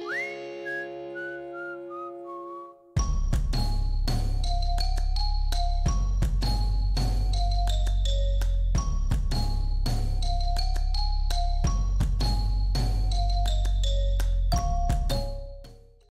Yeah.